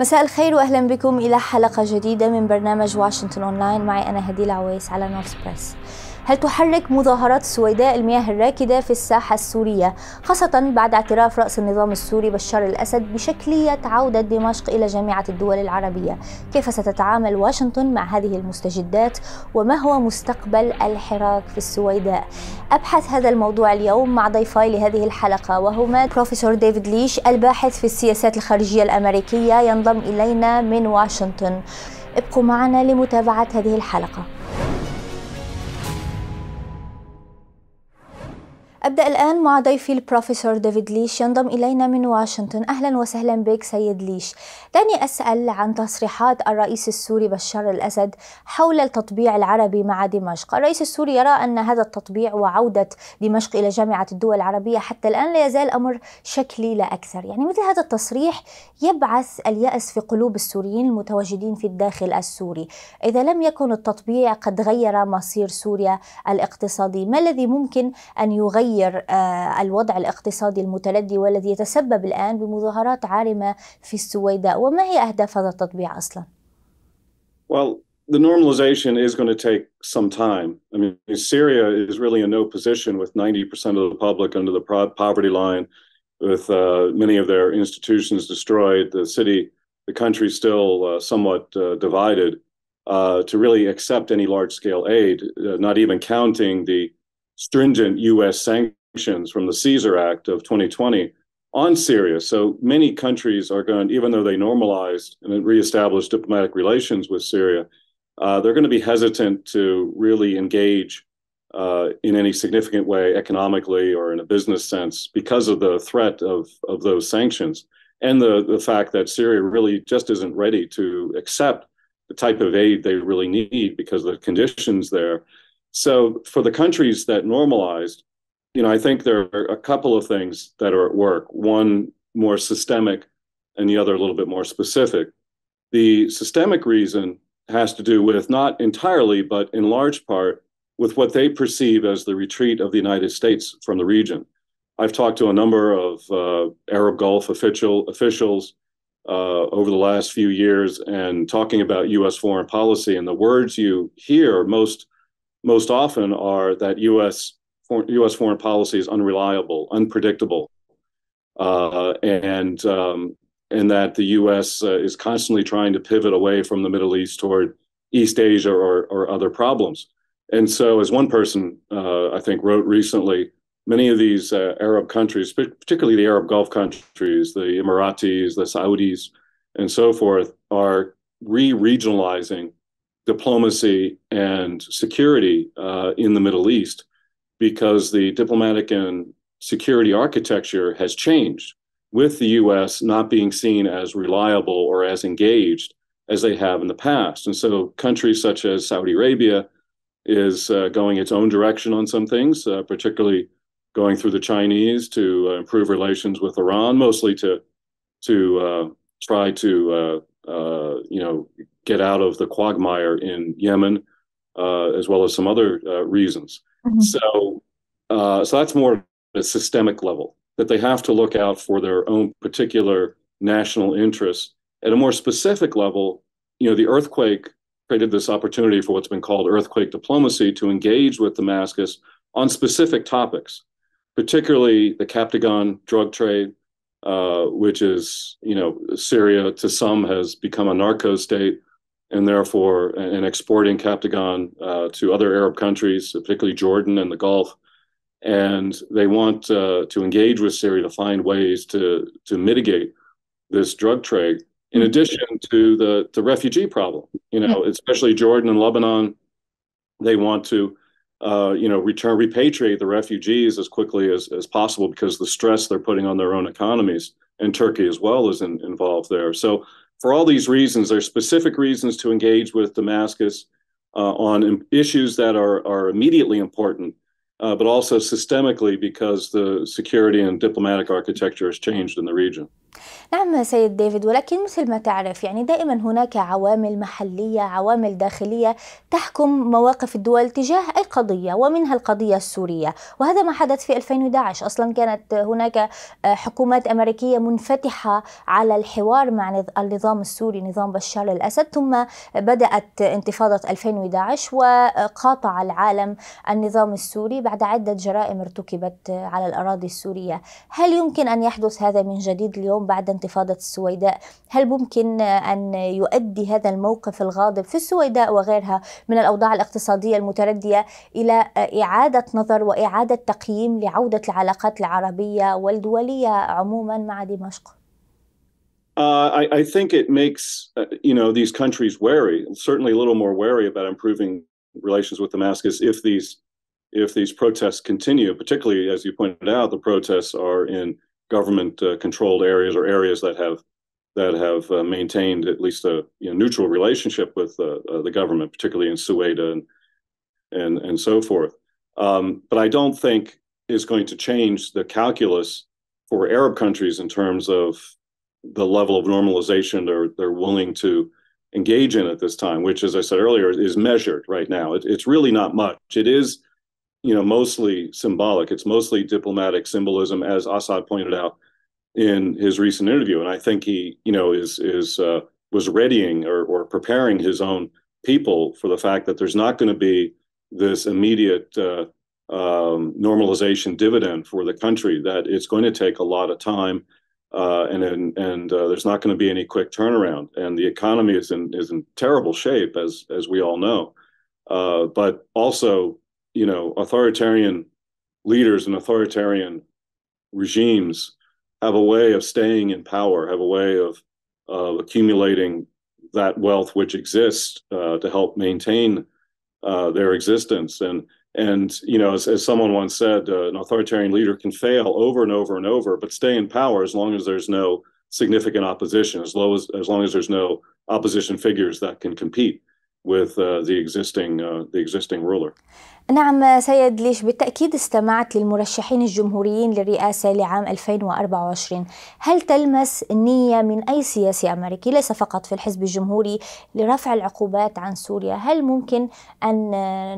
مساء الخير واهلا بكم إلى حلقة جديدة من برنامج واشنطن اونلاين معي أنا هديل عويس على نورث بريس. هل تحرك مظاهرات السويداء المياه الراكدة في الساحة السورية خاصة بعد اعتراف رأس النظام السوري بشار الأسد بشكلية عودة دمشق إلى جامعة الدول العربية؟ كيف ستتعامل واشنطن مع هذه المستجدات وما هو مستقبل الحراك في السويداء؟ أبحث هذا الموضوع اليوم مع ضيفي لهذه الحلقة وهما بروفيسور ديفيد ليش الباحث في السياسات الخارجية الأمريكية ينضم إلينا من واشنطن. ابقوا معنا لمتابعة هذه الحلقة. أبدأ الآن مع ضيفي البروفيسور ديفيد ليش ينضم إلينا من واشنطن. أهلا وسهلا بك سيد ليش. دعني أسأل عن تصريحات الرئيس السوري بشار الأسد حول التطبيع العربي مع دمشق. الرئيس السوري يرى أن هذا التطبيع وعودة دمشق إلى جامعة الدول العربية حتى الآن لا يزال أمر شكلي لا أكثر. يعني مثل هذا التصريح يبعث اليأس في قلوب السوريين المتواجدين في الداخل السوري. إذا لم يكن التطبيع قد غير مصير سوريا الاقتصادي ما الذي ممكن أن يغير يغير الوضع الاقتصادي المتردي والذي يتسبب الآن بمظاهرات عارمة في السويداء وما هي أهداف هذا التطبيع أصلا؟ Well, the normalization is going to take some time. I mean, Syria is really in no position with 90% of the public under the poverty line, with uh, many of their institutions destroyed, the city, the country still uh, somewhat uh, divided, to really accept any large scale aid, not even counting the stringent U.S. sanctions from the Caesar Act of 2020 on Syria. So many countries are going, even though they normalized and reestablished diplomatic relations with Syria, uh, they're going to be hesitant to really engage uh, in any significant way economically or in a business sense because of the threat of, of those sanctions and the, the fact that Syria really just isn't ready to accept the type of aid they really need because of the conditions there. So for the countries that normalized, you know, I think there are a couple of things that are at work. One more systemic, and the other a little bit more specific. The systemic reason has to do with not entirely, but in large part, with what they perceive as the retreat of the United States from the region. I've talked to a number of uh, Arab Gulf official officials uh, over the last few years and talking about U.S. foreign policy, and the words you hear most most often are that U.S. U.S. foreign policy is unreliable, unpredictable, uh, and um, and that the U.S. Uh, is constantly trying to pivot away from the Middle East toward East Asia or, or other problems. And so, as one person uh, I think wrote recently, many of these uh, Arab countries, particularly the Arab Gulf countries, the Emiratis, the Saudis, and so forth, are re-regionalizing diplomacy and security uh, in the Middle East because the diplomatic and security architecture has changed with the US not being seen as reliable or as engaged as they have in the past. And so countries such as Saudi Arabia is uh, going its own direction on some things, uh, particularly going through the Chinese to uh, improve relations with Iran, mostly to to uh, try to uh, uh, you know get out of the quagmire in Yemen, as well as some other reasons. Mm-hmm. So so that's more at a systemic level that they have to look out for their own particular national interests. At a more specific level, you know, the earthquake created this opportunity for what's been called earthquake diplomacy to engage with Damascus on specific topics, particularly the Captagon drug trade, uh, which is, you know, Syria to some has become a narco state and therefore and exporting Captagon uh, to other Arab countries, particularly Jordan and the Gulf and they want uh, to engage with Syria to find ways to to mitigate this drug trade. In addition to the the refugee problem, you know, especially Jordan and Lebanon, they want to, uh, you know, return repatriate the refugees as quickly as as possible because the stress they're putting on their own economies, and Turkey as well is in, involved there. So for all these reasons, there's specific reasons to engage with Damascus uh, on issues that are are immediately important uh, but also systemically because the security and diplomatic architecture has changed in the region. نعم سيد ديفيد ولكن مثل ما تعرف يعني دائما هناك عوامل محلية عوامل داخلية تحكم مواقف الدول تجاه أي قضية ومنها القضية السورية. وهذا ما حدث في 2011 أصلا كانت هناك حكومات أمريكية منفتحة على الحوار مع النظام السوري نظام بشار الأسد. ثم بدأت انتفاضة 2011 وقاطع العالم النظام السوري بعد عدة جرائم ارتكبت على الأراضي السورية. هل يمكن أن يحدث هذا من جديد اليوم؟ بعد انتفاضة السويداء هل ممكن أن يؤدي هذا الموقف الغاضب في السويداء وغيرها من الأوضاع الاقتصادية المتردية إلى إعادة نظر وإعادة تقييم لعودة العلاقات العربية والدولية عموما مع دمشق؟ Uh, I, I, think it makes uh, you know these countries wary, certainly a little more wary about improving relations with Damascus if these if these protests continue. Particularly, as you pointed out, the protests are in government uh, controlled areas or areas that have that have uh, maintained at least a you know, neutral relationship with uh, the government, particularly in Suwayda and and and so forth. Um, but I don't think is going to change the calculus for Arab countries in terms of the level of normalization they're they're willing to engage in at this time, which, as I said earlier, is measured right now. It, it's really not much. It is, you know, mostly symbolic. It's mostly diplomatic symbolism, as Assad pointed out in his recent interview. And I think he, you know, is is uh, was readying or, or preparing his own people for the fact that there's not going to be this immediate uh, um, normalization dividend for the country. That it's going to take a lot of time uh, and and, and uh, there's not going to be any quick turnaround. And the economy is in is in terrible shape, as as we all know. Uh, but also, you know, authoritarian leaders and authoritarian regimes have a way of staying in power, have a way of of accumulating that wealth which exists uh, to help maintain uh, their existence. And and you know, as, as someone once said, uh, an authoritarian leader can fail over and over and over, but stay in power as long as there's no significant opposition, as low as as long as there's no opposition figures that can compete with uh, the existing uh, the existing ruler. نعم سيد ليش بالتأكيد استمعت للمرشحين الجمهوريين للرئاسة لعام 2024 هل تلمس النية من أي سياسي أمريكي ليس فقط في الحزب الجمهوري لرفع العقوبات عن سوريا هل ممكن أن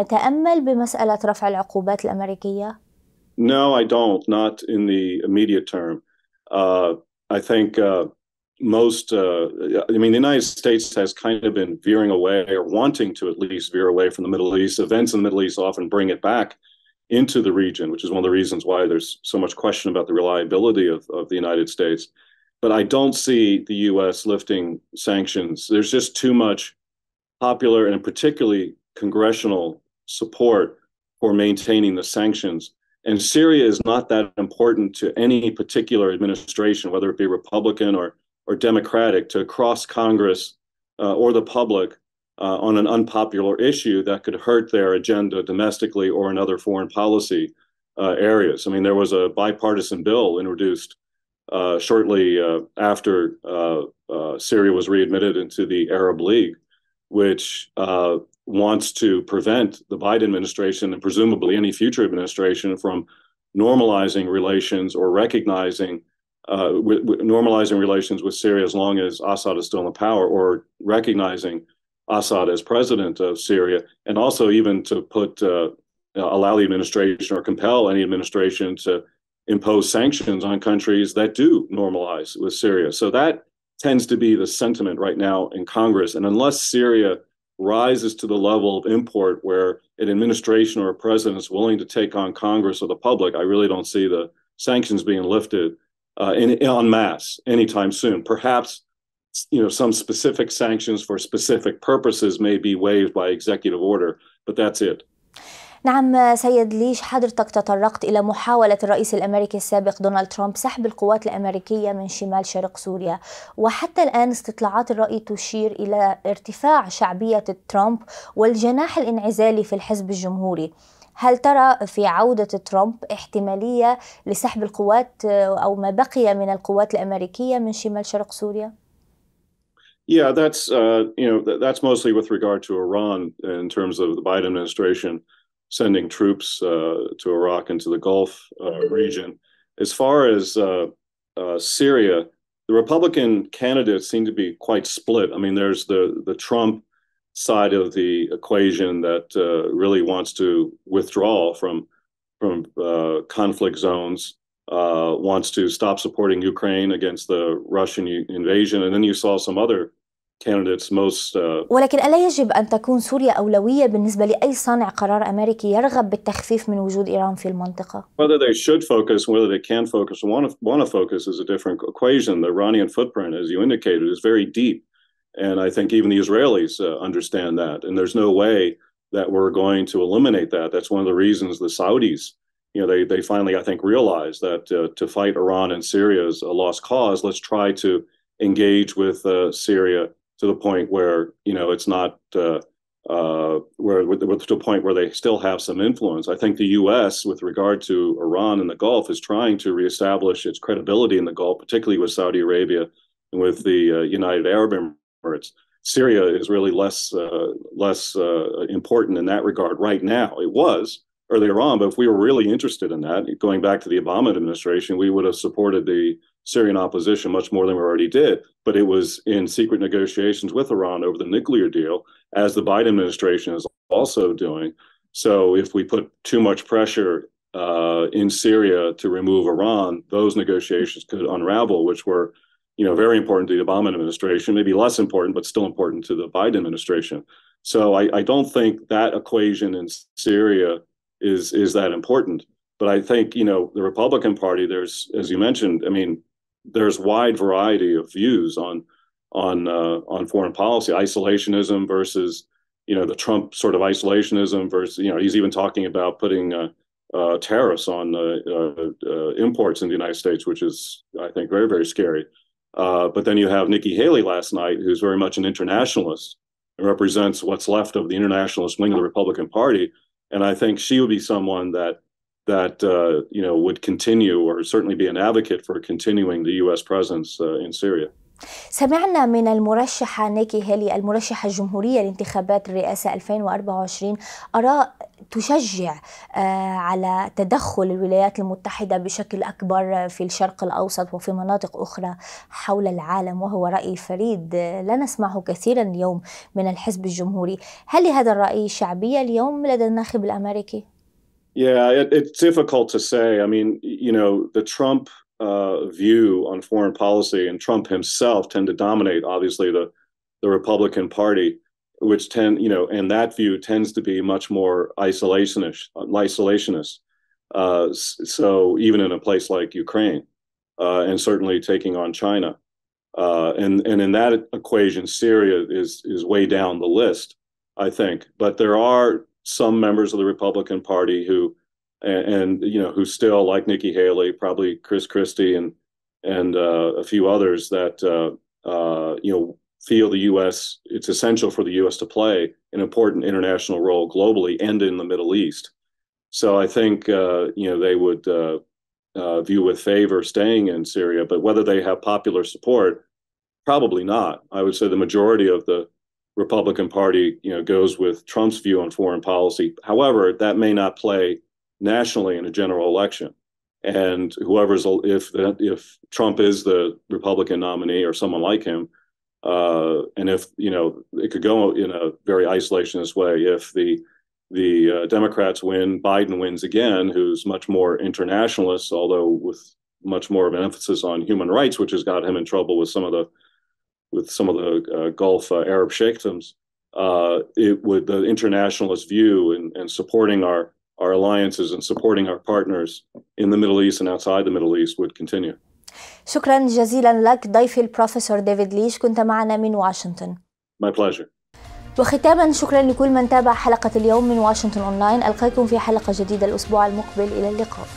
نتأمل بمسألة رفع العقوبات الأمريكية؟ No, I don't. Not in the immediate term. Uh, I think uh, most uh, i mean the united states has kind of been veering away or wanting to at least veer away from the middle east. Events in the middle east often bring it back into the region which is one of the reasons why there's so much question about the reliability of, of the united states. But i don't see the us lifting sanctions. There's just too much popular and particularly congressional support for maintaining the sanctions. And syria is not that important to any particular administration whether it be republican or or Democratic to cross Congress uh, or the public uh, on an unpopular issue that could hurt their agenda domestically or in other foreign policy uh, areas. I mean, there was a bipartisan bill introduced uh, shortly uh, after uh, Syria was readmitted into the Arab League, which wants to prevent the Biden administration and presumably any future administration from normalizing relations or recognizing uh, w- w- normalizing relations with Syria as long as Assad is still in power, or recognizing Assad as president of Syria, and also even to put uh, allow the administration or compel any administration to impose sanctions on countries that do normalize with Syria. So that tends to be the sentiment right now in Congress, and unless Syria rises to the level of import where an administration or a president is willing to take on Congress or the public, I really don't see the sanctions being lifted uh, in, en masse anytime soon. Perhaps you know some specific sanctions for specific purposes may be waived by executive order, but that's it. نعم سيد ليش حضرتك تطرقت إلى محاولة الرئيس الأمريكي السابق دونالد ترامب سحب القوات الأمريكية من شمال شرق سوريا؟ وحتى الآن استطلاعات الرأي تشير إلى ارتفاع شعبية ترامب والجناح الانعزالي في الحزب الجمهوري. هل ترى في عودة ترامب احتمالية لسحب القوات أو ما بقي من القوات الأمريكية من شمال شرق سوريا؟ Yeah, that's uh, you know that's mostly with regard to Iran in terms of the Biden administration. Sending troops uh, to Iraq and to the Gulf uh, region. As far as uh, Syria, the Republican candidates seem to be quite split. I mean, there's the the Trump side of the equation that uh, really wants to withdraw from from uh, conflict zones, uh, wants to stop supporting Ukraine against the Russian invasion, and then you saw some other candidates most uh, ولكن ألا يجب أن تكون سوريا أولوية بالنسبة لأي صانع قرار أمريكي يرغب بالتخفيف من وجود إيران في المنطقة؟ whether they should focus, whether they can focus, or want to want to focus is a different equation. The Iranian footprint, as you indicated, is very deep, and I think even the Israelis uh, understand that. And there's no way that we're going to eliminate that. That's one of the reasons the Saudis, you know, they they finally I think realized that uh, to fight Iran and Syria is a lost cause. Let's try to engage with uh, Syria to the point where you know it's not. Uh, uh, where to a point where they still have some influence. I think the U.S. with regard to Iran and the Gulf is trying to reestablish its credibility in the Gulf, particularly with Saudi Arabia and with the uh, United Arab Emirates. Syria is really less uh, less uh, important in that regard right now. It was earlier on, but if we were really interested in that, going back to the Obama administration, we would have supported the Syrian opposition much more than we already did. But it was in secret negotiations with Iran over the nuclear deal, as the Biden administration is also doing. So if we put too much pressure uh, in Syria to remove Iran, those negotiations could unravel, which were, you know, very important to the Obama administration, maybe less important, but still important to the Biden administration. So I, I don't think that equation in Syria is is that important. But I think you know the Republican Party. There's, as you mentioned, I mean, there's wide variety of views on on uh, on foreign policy, isolationism versus you know the Trump sort of isolationism versus you know he's even talking about putting uh, uh, tariffs on imports in the United States, which is I think very very scary. but then you have Nikki Haley last night, who's very much an internationalist and represents what's left of the internationalist wing of the Republican Party, and I think she would be someone that that uh, you know would continue or certainly be an advocate for continuing the U.S. presence uh, in Syria. سمعنا من المرشحة نيكي هيلي المرشحة الجمهورية لانتخابات الرئاسة 2024 آراء تشجع على تدخل الولايات المتحدة بشكل أكبر في الشرق الأوسط وفي مناطق أخرى حول العالم وهو رأي فريد لا نسمعه كثيرا اليوم من الحزب الجمهوري هل لهذا الرأي شعبية اليوم لدى الناخب الأمريكي؟ Yeah, it, it's difficult to say. I mean, you know, the Trump uh, view on foreign policy and Trump himself tend to dominate, obviously, the the Republican Party, which tend, you know, and that view tends to be much more isolationist, isolationist. Uh, so even in a place like Ukraine, uh, and certainly taking on China, uh, and and in that equation, Syria is is way down the list, I think. But there are some members of the Republican Party who, and, and you know, who still like Nikki Haley, probably Chris Christie, and and uh, a few others that uh, uh, you know feel the U.S. It's essential for the U.S. to play an important international role globally and in the Middle East. So I think you know they would view with favor staying in Syria, but whether they have popular support, probably not. I would say the majority of the Republican Party, you know, goes with Trump's view on foreign policy. However, that may not play nationally in a general election. And whoever's if if Trump is the Republican nominee or someone like him, uh, and if you know it could go in a very isolationist way. If the the uh, Democrats win, Biden wins again, who's much more internationalist, although with much more of an emphasis on human rights, which has got him in trouble with some of the with some of the uh, Gulf uh, Arab sheikdoms, uh, it would the internationalist view and, and supporting our our alliances and supporting our partners in the Middle East and outside the Middle East would continue. شكرا جزيلا لك ضيفي البروفيسور ديفيد ليش كنت معنا من واشنطن. My pleasure. وختاما شكرا لكل من تابع حلقة اليوم من واشنطن أونلاين ألقاكم في حلقة جديدة الأسبوع المقبل إلى اللقاء